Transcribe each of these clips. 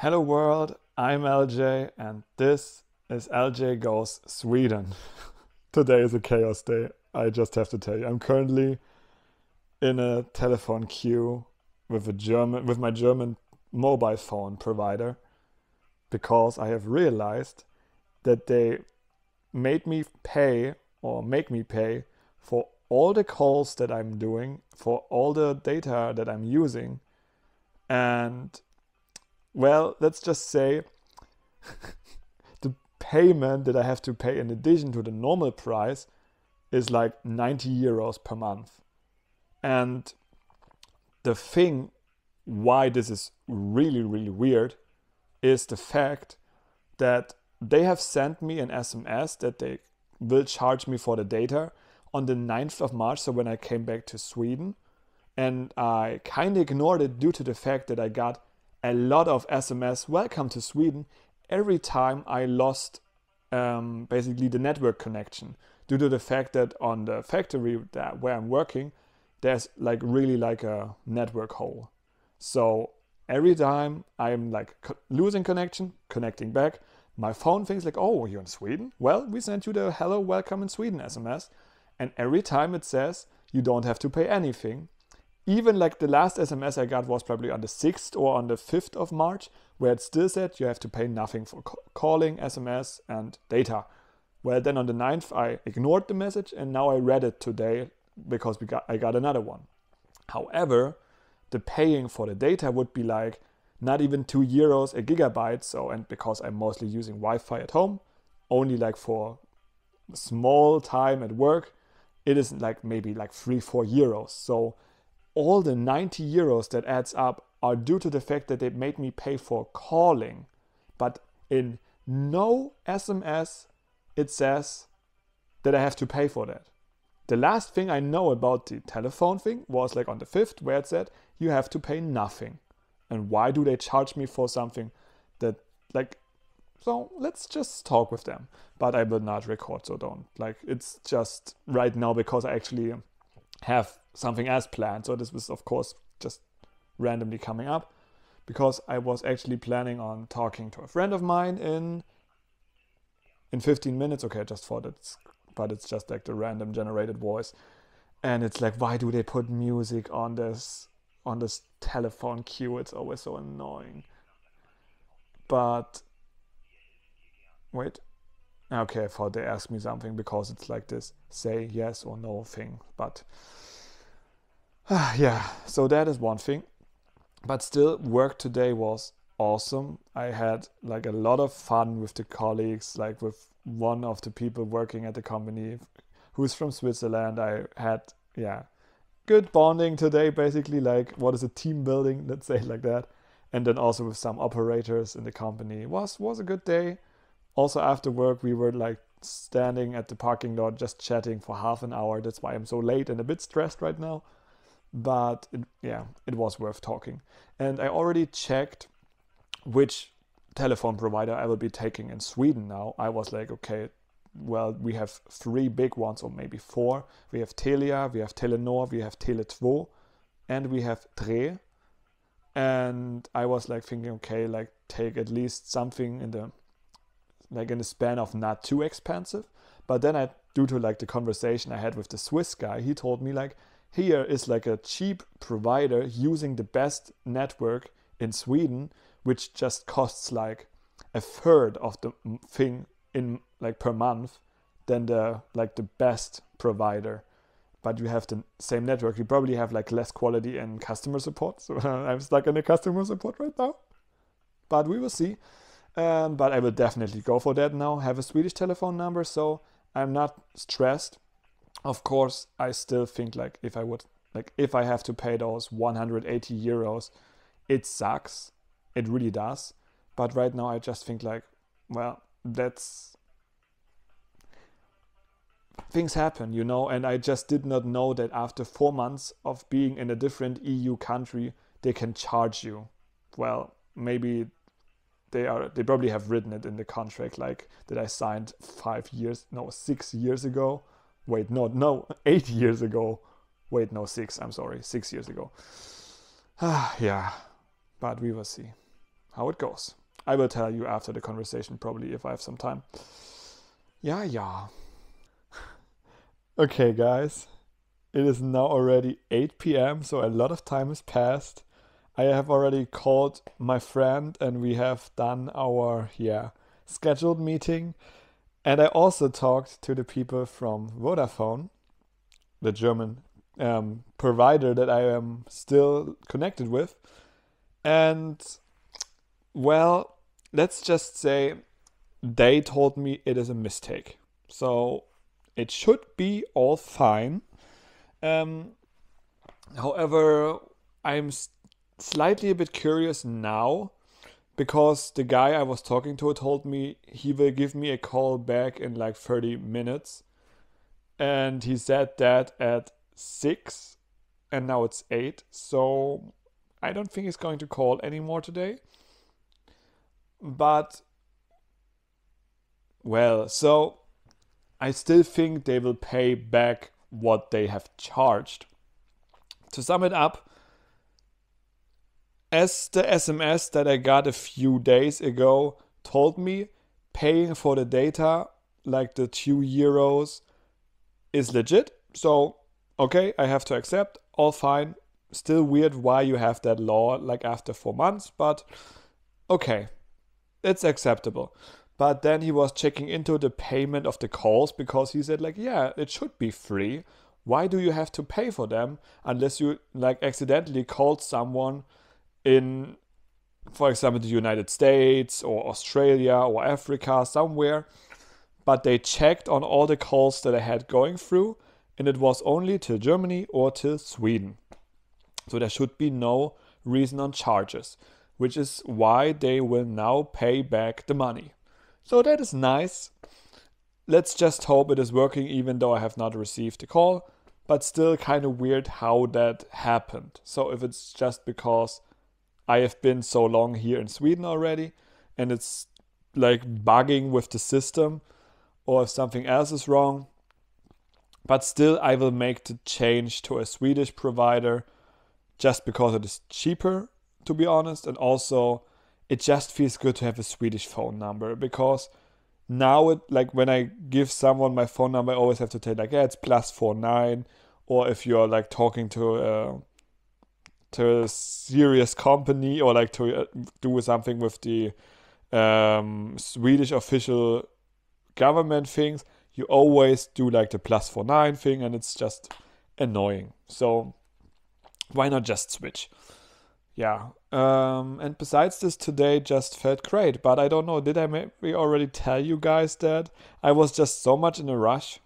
Hello world, I'm LJ and this is LJ Goes Sweden. Today is a chaos day, I just have to tell you. I'm currently in a telephone queue with a German with my German mobile phone provider because I have realized that they made me pay or make me pay for all the calls that I'm doing, for all the data that I'm using. And well, let's just say the payment that I have to pay in addition to the normal price is like 90 euros per month. And the thing why this is really, really weird is the fact that they have sent me an SMS that they will charge me for the data on the 9th of March, so when I came back to Sweden. And I kind of ignored it due to the fact that I got a lot of SMS welcome to Sweden. Every time I lost um, basically the network connection due to the fact that on the factory that where I'm working there's like really like a network hole. So every time I'm like co- losing connection connecting back my phone thinks like oh you're in Sweden? Well we sent you the hello welcome in Sweden SMS and every time it says you don't have to pay anything even like the last SMS I got was probably on the 6th or on the 5th of March, where it still said you have to pay nothing for calling, SMS, and data. Well, then on the 9th, I ignored the message and now I read it today because got, I got another one. However, the paying for the data would be like not even 2 euros a gigabyte. So, and because I'm mostly using Wi Fi at home, only like for small time at work, it is like maybe like 3 4 euros. So, all the 90 euros that adds up are due to the fact that they made me pay for calling. But in no SMS it says that I have to pay for that. The last thing I know about the telephone thing was like on the 5th where it said you have to pay nothing. And why do they charge me for something that like so let's just talk with them. But I will not record so don't. Like it's just right now because I actually have something as planned. So this was, of course, just randomly coming up because I was actually planning on talking to a friend of mine in in 15 minutes. Okay, I just thought it's, but it's just like the random generated voice, and it's like, why do they put music on this on this telephone queue? It's always so annoying. But wait, okay, I thought they asked me something because it's like this say yes or no thing, but Ah, yeah, so that is one thing. But still, work today was awesome. I had like a lot of fun with the colleagues, like with one of the people working at the company who's from Switzerland. I had, yeah, good bonding today, basically, like what is a team building, let's say like that. And then also with some operators in the company. Was was a good day. Also after work we were like standing at the parking lot just chatting for half an hour. That's why I'm so late and a bit stressed right now but it, yeah, it was worth talking. And I already checked which telephone provider I will be taking in Sweden now. I was like, okay, well, we have three big ones, or maybe four. We have Telia, we have Telenor, we have Tele2, and we have Tre. And I was like thinking, okay, like take at least something in the like in the span of not too expensive. But then I, due to like the conversation I had with the Swiss guy, he told me like, here is like a cheap provider using the best network in Sweden, which just costs like a third of the thing in like per month than the like the best provider. But you have the same network. You probably have like less quality and customer support. So I'm stuck in the customer support right now. But we will see. Um, but I will definitely go for that now. Have a Swedish telephone number, so I'm not stressed of course i still think like if i would like if i have to pay those 180 euros it sucks. It really does. But right now i just think like well that's things happen you know? And i just did not know that after four months of being in a different eu country they can charge you. Well maybe they are they probably have written it in the contract like that i signed five years no six years ago Wait, no, no, eight years ago. Wait, no, six. I'm sorry, six years ago. Ah, yeah, but we will see how it goes. I will tell you after the conversation, probably if I have some time. Yeah, yeah. okay, guys. It is now already 8 p.m., so a lot of time has passed. I have already called my friend and we have done our yeah scheduled meeting. And I also talked to the people from Vodafone, the German um, provider that I am still connected with. And well, let's just say they told me it is a mistake. So it should be all fine. Um, however, I'm slightly a bit curious now because the guy I was talking to told me he will give me a call back in like 30 minutes. And he said that at 6 and now it's 8. So I don't think he's going to call anymore today. But well, so I still think they will pay back what they have charged. To sum it up, as the SMS that I got a few days ago told me, paying for the data, like the 2 euros, is legit. So, okay, I have to accept, all fine. Still weird why you have that law like after four months, but okay, it's acceptable. But then he was checking into the payment of the calls because he said, like, yeah, it should be free. Why do you have to pay for them unless you like accidentally called someone in, for example, the United States or Australia or Africa, somewhere. But they checked on all the calls that I had going through, and it was only to Germany or to Sweden. So there should be no reason on charges, which is why they will now pay back the money. So that is nice. Let's just hope it is working, even though I have not received the call. But still, kind of weird how that happened. So, if it's just because I have been so long here in Sweden already, and it's like bugging with the system, or if something else is wrong. But still, I will make the change to a Swedish provider just because it is cheaper, to be honest, and also it just feels good to have a Swedish phone number because now it like when I give someone my phone number, I always have to tell like yeah, it's plus four nine, or if you're like talking to a to a serious company or like to uh, do something with the um, Swedish official government things, you always do like the plus four nine thing, and it's just annoying. So why not just switch? Yeah. Um, and besides this, today just felt great. But I don't know, did I maybe already tell you guys that I was just so much in a rush?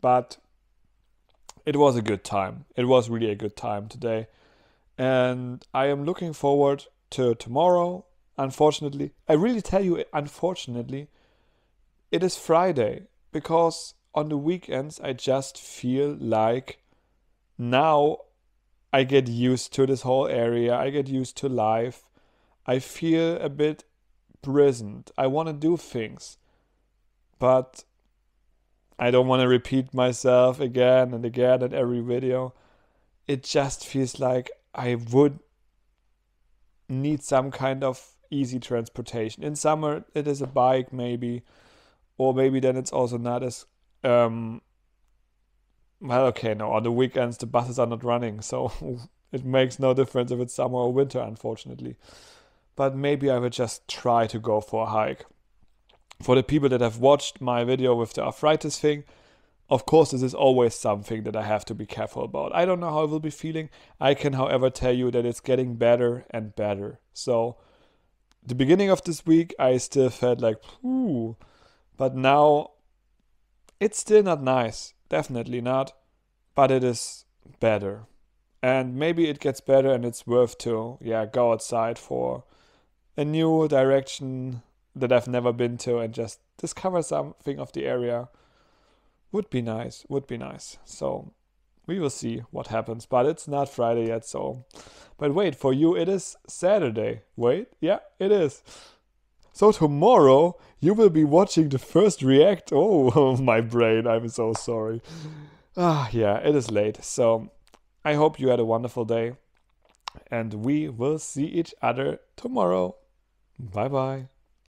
But it was a good time. It was really a good time today and I am looking forward to tomorrow. Unfortunately, I really tell you, unfortunately, it is Friday because on the weekends I just feel like now I get used to this whole area, I get used to life. I feel a bit prisoned. I want to do things, but I don't want to repeat myself again and again in every video. It just feels like I would need some kind of easy transportation. In summer, it is a bike, maybe, or maybe then it's also not as um, well. Okay, no, on the weekends the buses are not running, so it makes no difference if it's summer or winter, unfortunately. But maybe I would just try to go for a hike. For the people that have watched my video with the arthritis thing, of course, this is always something that I have to be careful about. I don't know how I will be feeling. I can, however, tell you that it's getting better and better. So, the beginning of this week, I still felt like, ooh, but now it's still not nice. Definitely not. But it is better. And maybe it gets better and it's worth to, yeah, go outside for a new direction that I've never been to and just discover something of the area would be nice. Would be nice. So we will see what happens. But it's not Friday yet. So, but wait, for you it is Saturday. Wait, yeah, it is. So tomorrow you will be watching the first react. Oh, my brain! I'm so sorry. Ah, yeah, it is late. So I hope you had a wonderful day, and we will see each other tomorrow. Bye bye.